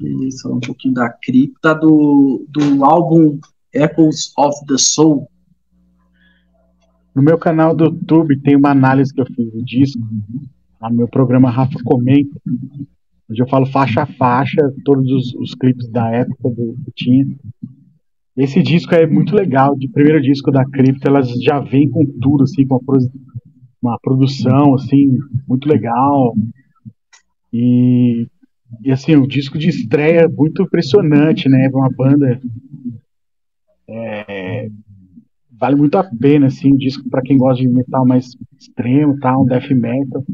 Isso, um pouquinho da cripta do, do álbum Apples of the Soul. No meu canal do YouTube tem uma análise que eu fiz do disco, no meu programa Rafa Comenta, onde eu falo faixa a faixa, todos os, os clipes da época do, que tinha. Esse disco é muito legal, de primeiro disco da Cripta, elas já vem com tudo, assim, com uma, uma produção, assim, muito legal. E, e, assim, o disco de estreia é muito impressionante, né? Uma banda é, vale muito a pena, assim, um disco para quem gosta de metal mais extremo, tá, um death metal.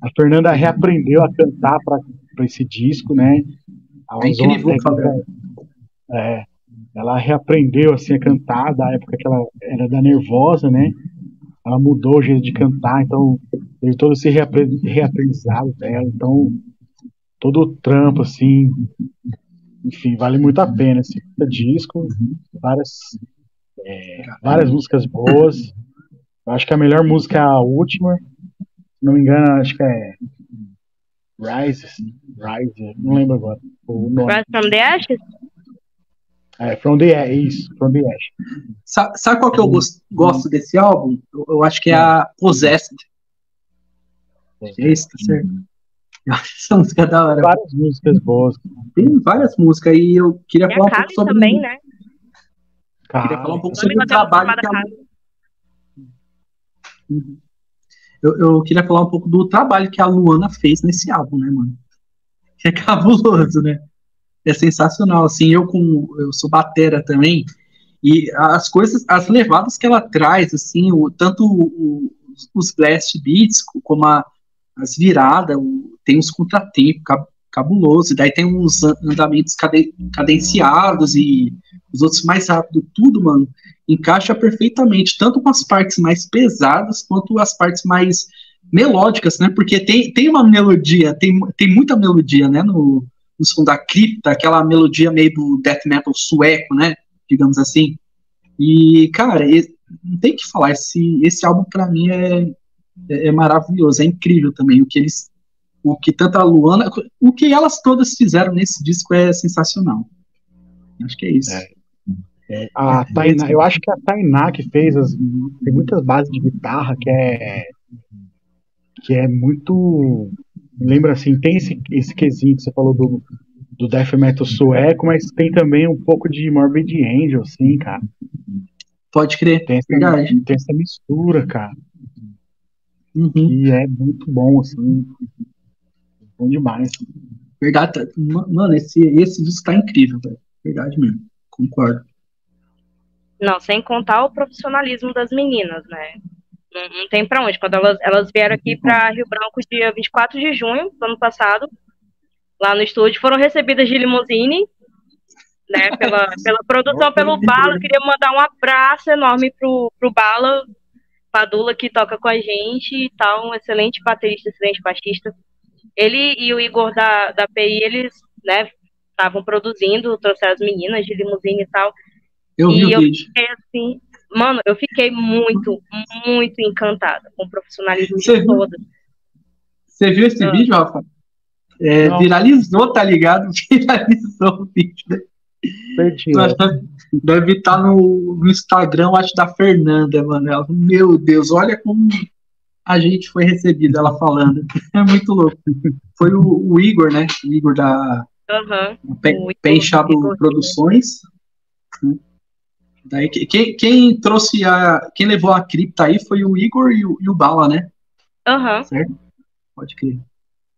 A Fernanda reaprendeu a cantar para esse disco, né? é incrível, técnica, é, ela reaprendeu assim a cantar da época que ela era da Nervosa, né? Ela mudou o jeito de cantar, então teve todo esse reaprendizado dela, então todo o trampo assim, enfim, vale muito a pena esse disco, várias é, várias músicas boas. Eu acho que a melhor música é a última. Se não me engano, acho que é Rise, Rise, não lembro agora. O nome. Rise from the Ashes? É, From the Ashes, isso, From the Ashes. Sabe, sabe qual que eu gosto, gosto desse álbum? Eu, eu, acho que é a Possessed. É isso, tá certo? Essa música é da hora. Várias músicas boas. Tem várias músicas e eu queria e falar um pouco sobre. também, né? Cara, queria falar um pouco sobre o trabalho que a... Uhum. eu, eu queria falar um pouco do trabalho que a Luana fez nesse álbum, né, mano? Que é cabuloso, né? É sensacional, assim, eu com eu sou batera também, e as coisas, as levadas que ela traz, assim, o, tanto o, os blast beats como a, as viradas, o, tem uns contratempos cabuloso, e daí tem uns andamentos cadenciados e os outros mais rápido, tudo, mano, encaixa perfeitamente, tanto com as partes mais pesadas quanto as partes mais melódicas, né? Porque tem, tem uma melodia, tem, tem muita melodia, né? No, no som da cripta, aquela melodia meio do death metal sueco, né? Digamos assim. E, cara, não tem que falar, esse, esse álbum para mim é, é, é, maravilhoso, é incrível também. O que eles. O que tanto a Luana. O que elas todas fizeram nesse disco é sensacional. Acho que é isso. É. É, a Tainá, eu acho que a Tainá que fez as, tem muitas bases de guitarra que é que é muito lembra assim tem esse esse quesinho que você falou do, do death metal sueco mas tem também um pouco de Morbid Angel assim cara pode crer tem essa, verdade tem essa mistura cara uhum. e é muito bom assim bom demais verdade tá, mano esse esse disco tá incrível velho verdade mesmo concordo não, sem contar o profissionalismo das meninas, né? Não, não tem para onde. Quando elas, elas vieram aqui para Rio Branco dia 24 de junho do ano passado, lá no estúdio, foram recebidas de limusine, né? Pela, pela produção, pelo Bala. Queria mandar um abraço enorme pro, pro Bala, Padula, que toca com a gente e tal, um excelente baterista, excelente baixista. Ele e o Igor da, da PI, eles, né, estavam produzindo, trouxeram as meninas de limusine e tal. Eu vi e o eu vídeo. fiquei assim, mano, eu fiquei muito, muito encantada com o profissionalismo Você de todas. Você viu esse ah. vídeo, Rafa? É, viralizou, tá ligado? Viralizou o vídeo. Né? Deve estar tá no, no, Instagram, acho, da Fernanda, mano. Meu Deus, olha como a gente foi recebido, ela falando. É muito louco. Foi o, o Igor, né? O Igor da uhum. Penchado Produções. Né? Daí, quem, quem trouxe a. Quem levou a cripta aí foi o Igor e o, e o Bala, né? Aham. Uhum. Certo? Pode crer.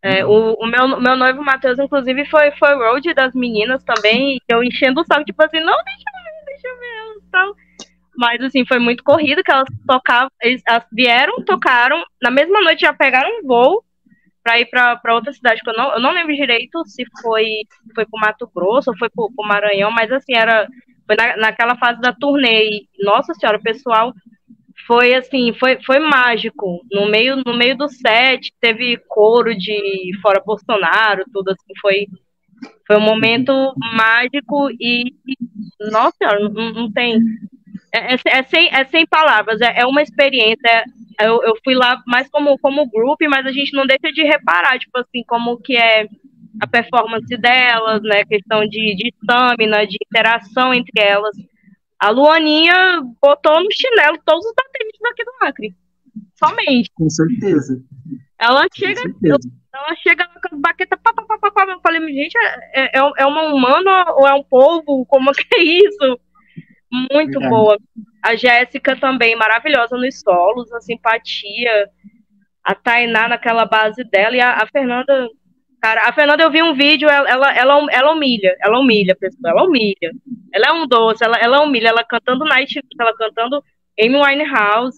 É, o, o meu, meu noivo Matheus, inclusive, foi, foi road das meninas também. Eu enchendo o saco, tipo assim, não, deixa eu ver, deixa eu ver. Tal. Mas assim, foi muito corrido que elas tocavam. Elas vieram, tocaram, na mesma noite já pegaram um voo pra ir pra outra cidade, que eu não, eu não lembro direito se foi, foi pro Mato Grosso ou foi pro, pro Maranhão, mas assim, era foi na, naquela fase da turnê. E, nossa senhora, o pessoal foi assim, foi, foi mágico. No meio, no meio do set, teve coro de fora Bolsonaro, tudo assim, foi, foi um momento mágico e, nossa senhora, não, não tem. É, é, é, sem, é sem palavras, é, é uma experiência. Eu, eu fui lá mais como, como grupo, mas a gente não deixa de reparar, tipo assim, como que é a performance delas, né? Questão de estamina, de, de interação entre elas. A Luaninha botou no chinelo todos os atendentes daqui do Acre. Somente. Com certeza. Ela chega, ela chega com as baquetas, pá, pá, pá, pá, eu falei, gente, é, é, é uma humana ou é um povo? Como que é isso? Muito Verdade. boa. A Jéssica também, maravilhosa nos solos, a simpatia. A Tainá naquela base dela e a, a Fernanda. Cara, a Fernanda, eu vi um vídeo, ela, ela, ela, ela humilha, ela humilha, pessoal, ela humilha. Ela é um doce, ela, ela humilha, ela cantando Night, ela cantando Amy Winehouse.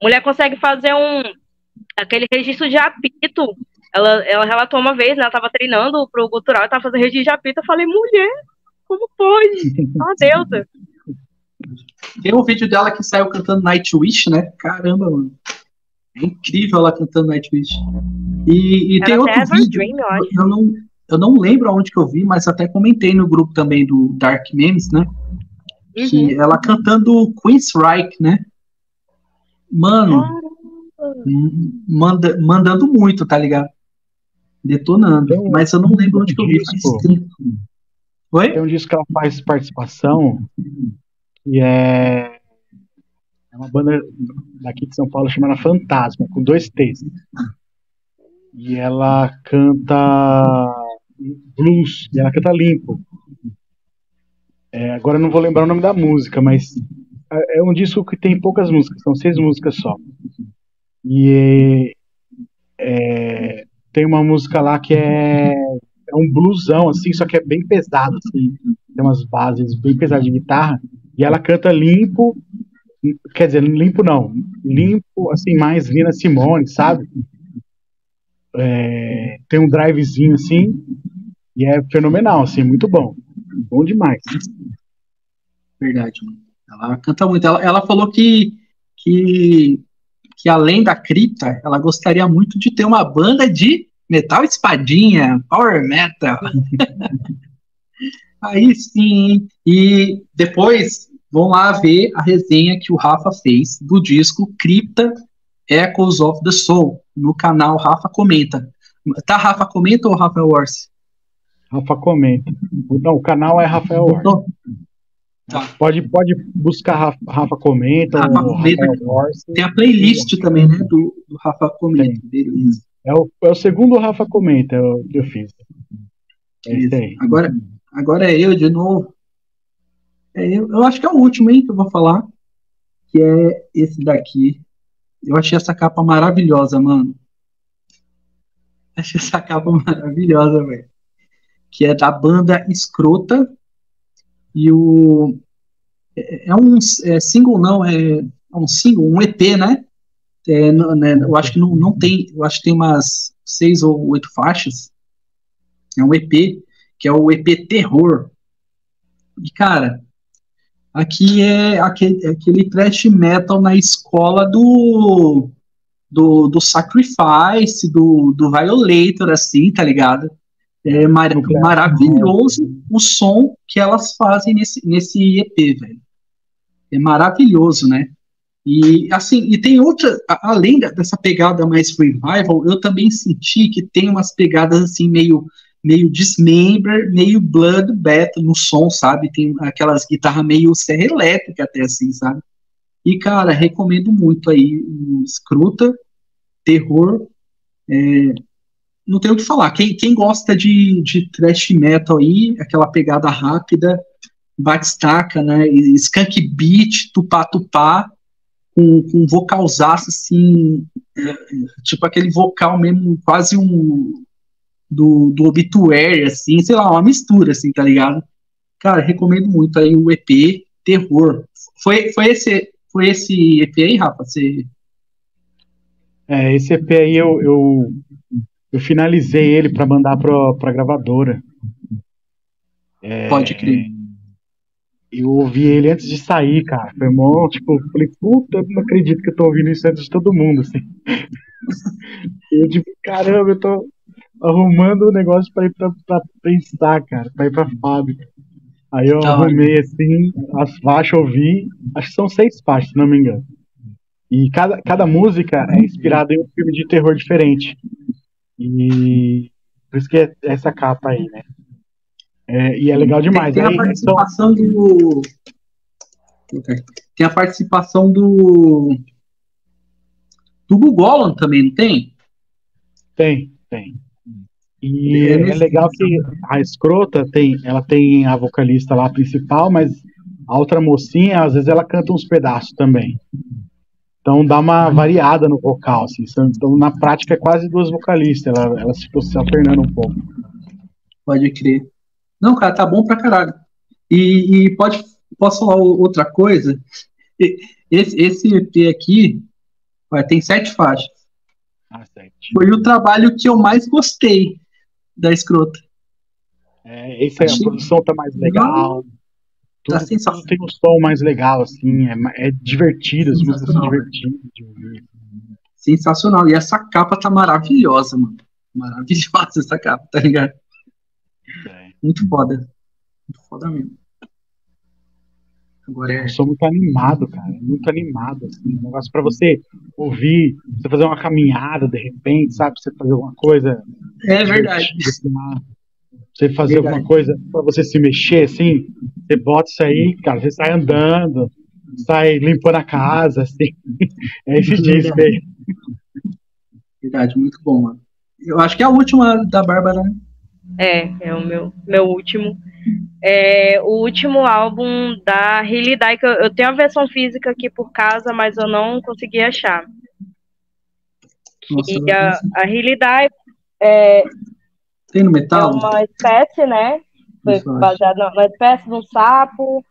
Mulher consegue fazer um, aquele registro de apito. Ela, ela relatou uma vez, né, ela tava treinando pro cultural, tava fazendo registro de apito, eu falei, mulher, como pode? Uma deusa. Tem um vídeo dela que saiu cantando Nightwish, né? Caramba, mano. É incrível ela cantando Nightwish. E, e tem outro vídeo. Dream, eu, eu, não, eu não lembro aonde que eu vi, mas até comentei no grupo também do Dark Memes, né? Uhum. Que ela cantando Queen's Reich, né? Mano, manda, mandando muito, tá ligado? Detonando. Tem, mas eu não lembro onde que eu vi. Oi? Tem um disco que ela faz participação que é, é uma banda daqui de São Paulo chamada Fantasma, com dois T's. E ela canta blues, e ela canta limpo. É, agora eu não vou lembrar o nome da música, mas é, é um disco que tem poucas músicas, são seis músicas só. E é, tem uma música lá que é, é um bluesão, assim, só que é bem pesado, assim. Tem umas bases bem pesadas de guitarra. E ela canta limpo, quer dizer, limpo não, limpo, assim, mais Nina Simone, sabe? É, tem um drivezinho assim, e é fenomenal, assim, muito bom. Bom demais. Verdade, mano. Ela canta muito. Ela, ela falou que, que, que além da cripta, ela gostaria muito de ter uma banda de metal espadinha, power metal. Aí sim. E depois vão lá ver a resenha que o Rafa fez do disco Cripta Echoes of the Soul, no canal Rafa Comenta. Tá Rafa Comenta ou Rafael Orsi? Rafa Comenta. Não, o canal é Rafael Orsi. Tá. Pode, pode buscar Rafa, Rafa Comenta. Rafa Comenta. Tem a playlist também, né? Do, do Rafa Comenta. Beleza. É o, é o segundo Rafa Comenta que eu fiz. É agora, agora é eu de novo. É, eu, eu, acho que é o último, hein, que eu vou falar. Que é esse daqui. Eu achei essa capa maravilhosa, mano. Achei essa capa maravilhosa, velho. Que é da banda Escrota. E o. É, é um é single, não, é, é, um single, um EP, né? É, né eu acho que não, não tem. Eu acho que tem umas seis ou oito faixas. É um EP, que é o EP Terror. E, cara, Aqui é aquele, aquele thrash metal na escola do, do, do Sacrifice, do, do Violator, assim, tá ligado? É mar maravilhoso o som que elas fazem nesse, nesse EP, velho. É maravilhoso, né? E assim, e tem outra, além dessa pegada mais revival, eu também senti que tem umas pegadas assim meio meio dismember, meio bloodbath no som, sabe? Tem aquelas guitarras meio serra elétrica até assim, sabe? E, cara, recomendo muito aí o Scruta, terror. É, não tenho o que falar. Quem, quem gosta de, de thrash metal aí, aquela pegada rápida, batistaca, né? Skunk beat, tupá-tupá, com, com vocalzaço assim, é, tipo aquele vocal mesmo, quase um do, do Obituary, assim, sei lá, uma mistura, assim, tá ligado? Cara, recomendo muito aí o EP Terror. Foi, foi, esse, foi esse EP aí, Rafa? Você... É, esse EP aí eu, eu, eu finalizei ele para mandar pra, pra gravadora. É, Pode crer. Eu ouvi ele antes de sair, cara. Foi mó, tipo, eu falei, puta, eu não acredito que eu tô ouvindo isso antes de todo mundo, assim. eu, tipo, caramba, eu tô, arrumando o negócio pra ir pra, pra pensar, cara, pra ir pra fábrica. Aí eu tá arrumei assim, as faixas, ouvi, acho que são seis faixas, se não me engano. E cada, cada música é inspirada em um filme de terror diferente. E Por isso que é essa capa aí, né? É, e é legal demais. Tem, tem aí, a participação então... do. Tem a participação do. Do Google também, não tem? Tem, tem. E é, legal que a escrota tem, ela tem a vocalista lá principal, mas a outra mocinha, às vezes ela canta uns pedaços também. Então dá uma variada no vocal, assim. Então, na prática é quase duas vocalistas, ela, elas ficam se alternando um pouco. Pode crer. Não, cara, tá bom pra caralho. E, e pode, posso falar outra coisa? Esse, esse EP aqui vai, tem sete faixas. Ah, sete. Foi o trabalho que eu mais gostei da escrota. É, esse Achei... a produção tá mais legal. Tudo, tá tudo tem um som mais legal, assim, é, é divertido, as músicas são divertidas de ouvir. Sensacional. E essa capa tá maravilhosa, mano. Maravilhosa essa capa, tá ligado? É. Muito foda. Muito foda mesmo. Agora é... Eu sou muito animado, cara. Muito animado. Assim, um negócio pra você ouvir, você fazer uma caminhada de repente, sabe? Você fazer alguma coisa. É verdade. Você fazer Verdade. alguma coisa para você se mexer, assim, você bota isso aí, cara, você sai andando, sai limpando a casa, assim. É esse disco aí. Verdade, muito bom, mano. Eu acho que é a última da Bárbara, né? É, é o meu, meu último. É, o último álbum da Hilly que eu, eu, tenho a versão física aqui por casa, mas eu não consegui achar. Nossa, e a, a Hilly Die é, tem no metal? É uma espécie, né? Foi baseado numa espécie de um sapo,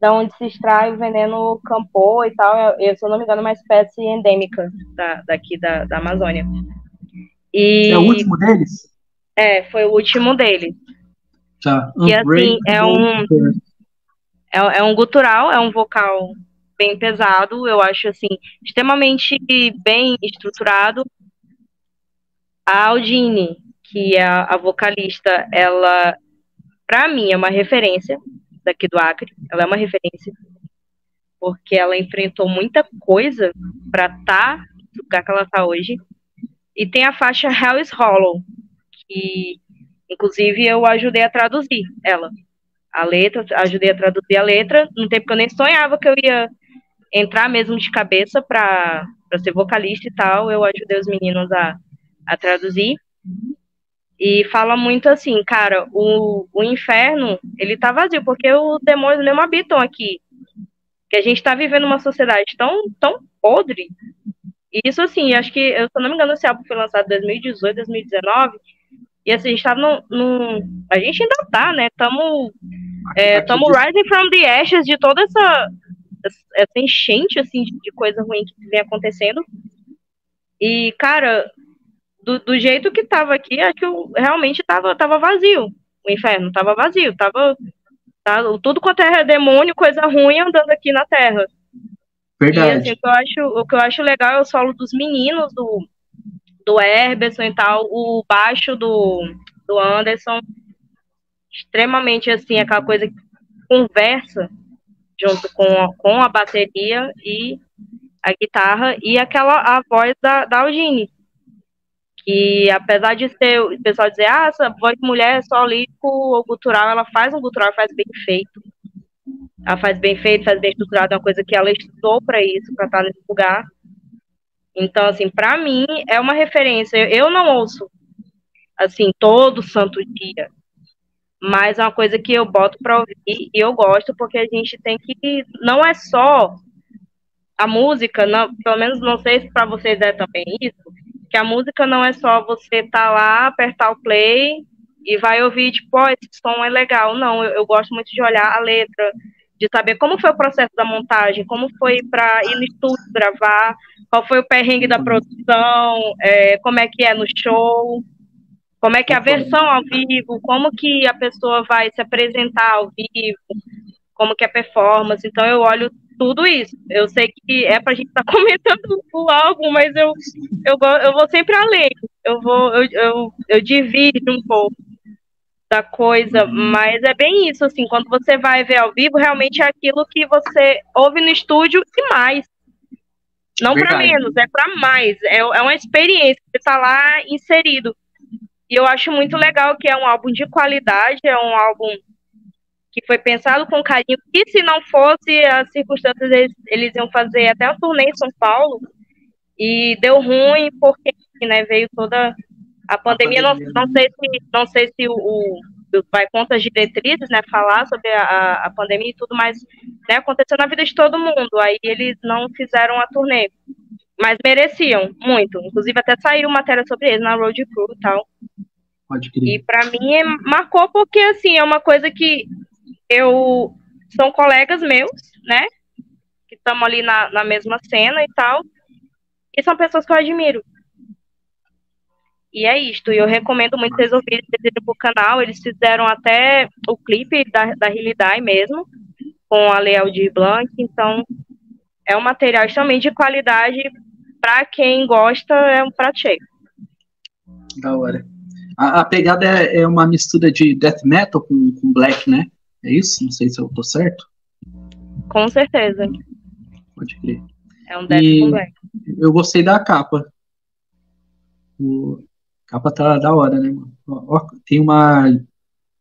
da onde se extrai o veneno campô e tal. Eu, se eu não me engano, é uma espécie endêmica da, daqui da, da Amazônia. E, é o último deles? É, foi o último deles. Tá. E assim, é um, é, é um gutural, é um vocal bem pesado, eu acho assim, extremamente bem estruturado. A Aldine, que a, a vocalista, ela, para mim, é uma referência daqui do Acre. Ela é uma referência porque ela enfrentou muita coisa para estar tá no lugar que ela está hoje. E tem a faixa Hell is Hollow, que inclusive eu ajudei a traduzir ela. A letra, ajudei a traduzir a letra, no tempo que eu nem sonhava que eu ia entrar mesmo de cabeça para ser vocalista e tal, eu ajudei os meninos a, a traduzir. E fala muito assim, cara, o, o inferno, ele tá vazio, porque os demônios mesmo habitam aqui. Que a gente tá vivendo uma sociedade tão, tão podre. Isso, assim, acho que, se eu não me engano, esse álbum foi lançado em 2018, 2019. E assim, a gente tá no. no a gente ainda tá, né? Tamo. É, tamo rising from the ashes de toda essa, essa enchente, assim, de, de coisa ruim que vem acontecendo. E, cara, do, do jeito que tava aqui, acho que realmente tava, tava vazio. O inferno tava vazio, tava, tava tudo quanto é demônio, coisa ruim andando aqui na Terra. Verdade. E assim, o, que eu acho, o que eu acho legal é o solo dos meninos, do, do Herberson e tal, o baixo do, do Anderson, extremamente assim, aquela coisa que conversa junto com a, com a bateria e a guitarra e aquela a voz da, da Algine que apesar de ser o pessoal dizer, ah, essa voz de mulher é só lírico ou cultural, ela faz um cultural, faz bem feito. Ela faz bem feito, faz bem estruturado, é uma coisa que ela estudou para isso, para estar nesse lugar. Então, assim, para mim é uma referência. Eu não ouço assim todo santo dia, mas é uma coisa que eu boto para ouvir e eu gosto porque a gente tem que não é só a música, não, pelo menos não sei se para vocês é também isso, que a música não é só você tá lá, apertar o play e vai ouvir, tipo, oh, esse som é legal. Não, eu, eu, gosto muito de olhar a letra, de saber como foi o processo da montagem, como foi para ir no estúdio gravar, qual foi o perrengue da produção, é, como é que é no show, como é que é a versão ao vivo, como que a pessoa vai se apresentar ao vivo, como que é a performance. Então eu olho tudo isso. Eu sei que é pra gente estar tá comentando o álbum, mas eu, eu, eu vou sempre além. Eu vou, eu, eu, eu divido um pouco da coisa, uhum. mas é bem isso, assim, quando você vai ver ao vivo, realmente é aquilo que você ouve no estúdio e mais. Não para menos, é para mais. É, é uma experiência, você tá lá inserido. E eu acho muito legal que é um álbum de qualidade, é um álbum que foi pensado com carinho. E se não fosse as circunstâncias, eles, eles iam fazer até a turnê em São Paulo. E deu ruim porque né, veio toda a pandemia. A pandemia. Não, não, sei se, não sei se o, o vai contra as diretrizes, né, falar sobre a, a pandemia e tudo, mas né, aconteceu na vida de todo mundo. Aí eles não fizeram a turnê. Mas mereciam muito. Inclusive, até saiu matéria sobre eles na Road Crew e tal. Pode crer. E para mim é, marcou porque assim, é uma coisa que eu são colegas meus, né? Que estamos ali na, na mesma cena e tal. E são pessoas que eu admiro. E é isto. E eu recomendo muito vocês ouvirem, pro canal. Eles fizeram até o clipe da, da Realidade mesmo, com a Leal de Blanc. Então, é um material extremamente de qualidade. Para quem gosta, é um prato cheio. Da hora. A, a pegada é, é, uma mistura de death metal com, com black, né? É isso? Não sei se eu tô certo. Com certeza. Pode crer. É um death e com black. Eu gostei da capa. O, capa tá da hora, né, mano? Ó, ó, tem uma,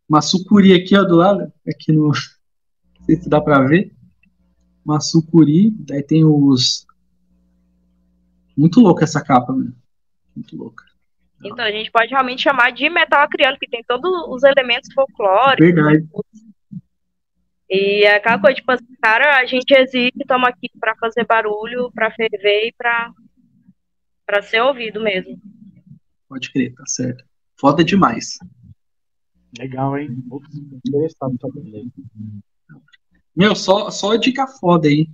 uma sucuri aqui, ó, do lado. Aqui no. Não sei se dá pra ver. Uma sucuri. Daí tem os. Muito louca essa capa, mano. Muito louca. Então a gente pode realmente chamar de metal acriano, que tem todos os elementos folclóricos. Verdade. E é aquela coisa, tipo assim, cara, a gente existe, estamos aqui para fazer barulho, para ferver e para ser ouvido mesmo. Pode crer, tá certo. Foda demais. Legal, hein? Ups, interessado também. Meu, só, só dica foda aí.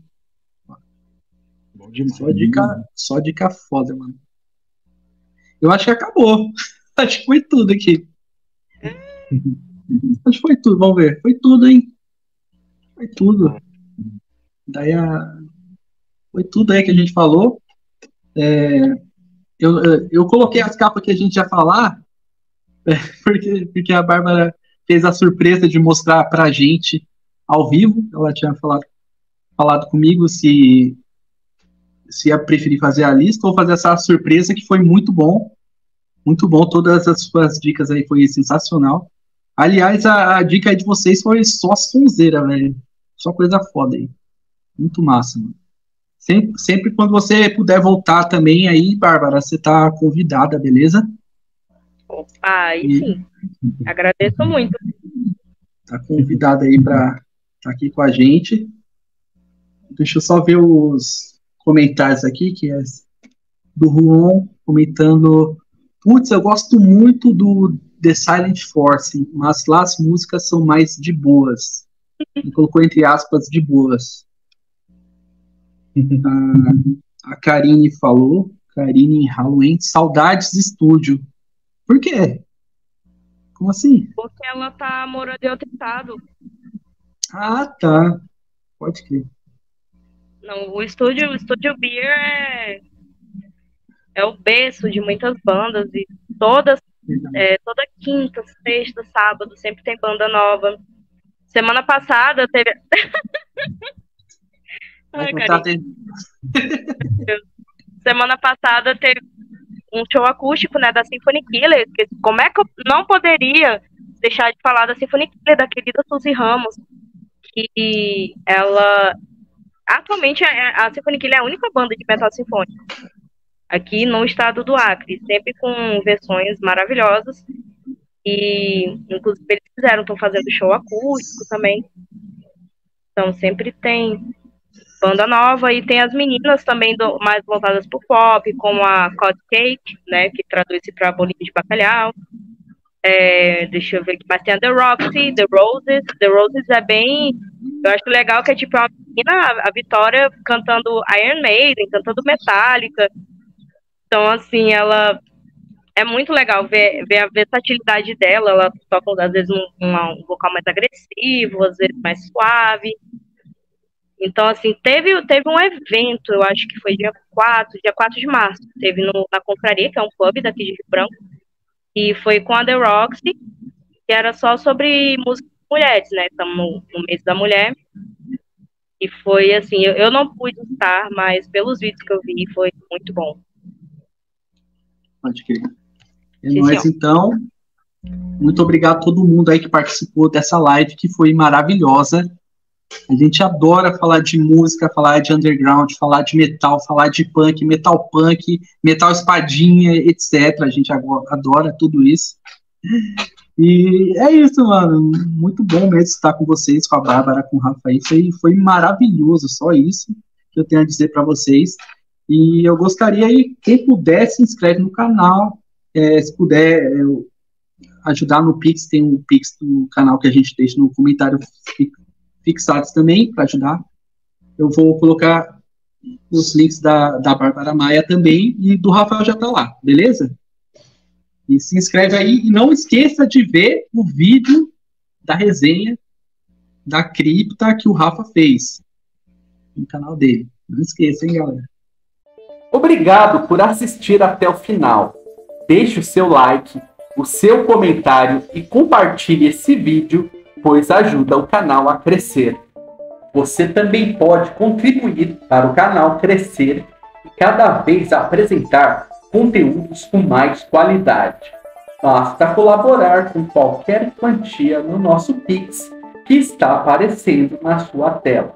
Bom demais. Só dica, só dica foda, mano. Eu acho que acabou. acho que foi tudo aqui. acho que foi tudo, vamos ver. Foi tudo, hein? Foi tudo. Daí a... Foi tudo aí que a gente falou. É... Eu, eu coloquei as capas que a gente ia falar, é, porque, porque a Bárbara fez a surpresa de mostrar pra gente ao vivo. Ela tinha falado, falado comigo se se ia preferir fazer a lista ou fazer essa surpresa que foi muito bom. Muito bom, todas as suas dicas aí foi sensacional. Aliás, a, a dica aí de vocês foi só sonzeira, velho. Só coisa foda aí. Muito massa, mano. Sempre, sempre quando você puder voltar também aí, Bárbara, você tá convidada, beleza? Opa, aí sim. Agradeço muito. Tá convidada aí para estar tá aqui com a gente. Deixa eu só ver os comentários aqui, que é do Juan comentando. Putz, eu gosto muito do The Silent Force, mas lá as músicas são mais de boas. Ele colocou entre aspas de boas. A, a Karine falou, Karine Halloween, saudades de estúdio. Por quê? Como assim? Porque ela tá morando em outro estado. Ah, tá. Pode crer. Não, o estúdio, o estúdio Beer é, é o berço de muitas bandas e todas, é, toda quinta, sexta, sábado sempre tem banda nova. Semana passada teve. Ai, Semana passada teve um show acústico, né, da Symphony Killer. Que, como é que eu não poderia deixar de falar da Symphony Killer, da querida Suzy Ramos, que ela atualmente a, a Symphony Killer é a única banda de metal sinfônico aqui no estado do Acre, sempre com versões maravilhosas. E inclusive eles fizeram, estão fazendo show acústico também. Então sempre tem banda nova e tem as meninas também do, mais voltadas pro pop, como a Cod Cake, né, que traduz-se para bolinho de bacalhau. É, deixa eu ver aqui, mas tem a The Roxy, The Roses. The Roses é bem. Eu acho legal que é tipo uma menina, a Vitória, cantando Iron Maiden, cantando Metallica. Então, assim, ela. É muito legal ver, ver a versatilidade dela. Ela toca, às vezes, um, um vocal mais agressivo, às vezes mais suave. Então, assim, teve, teve um evento, eu acho que foi dia 4, dia 4 de março, teve no, na Confraria, que é um pub daqui de Rio Branco, e foi com a The Roxy, que era só sobre música de mulheres, né? Estamos no, no mês da mulher. E foi assim, eu, eu não pude estar, mas pelos vídeos que eu vi, foi muito bom. Pode crer. É nóis, então. Muito obrigado a todo mundo aí que participou dessa live, que foi maravilhosa. A gente adora falar de música, falar de underground, falar de metal, falar de punk, metal punk, metal espadinha, etc. A gente adora tudo isso. E é isso, mano. Muito bom mesmo estar com vocês, com a Bárbara, com o Rafa. Isso aí foi maravilhoso, só isso que eu tenho a dizer para vocês. E eu gostaria aí, quem puder, se inscreve no canal. É, se puder é, ajudar no Pix, tem um Pix do canal que a gente deixa no comentário fixados também, para ajudar. Eu vou colocar os links da, da Bárbara Maia também e do Rafael já tá lá, beleza? E se inscreve aí e não esqueça de ver o vídeo da resenha da cripta que o Rafa fez no canal dele. Não esqueça, hein, galera. Obrigado por assistir até o final. Deixe o seu like, o seu comentário e compartilhe esse vídeo, pois ajuda o canal a crescer. Você também pode contribuir para o canal crescer e cada vez apresentar conteúdos com mais qualidade. Basta colaborar com qualquer quantia no nosso Pix que está aparecendo na sua tela.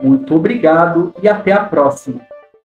Muito obrigado e até a próxima!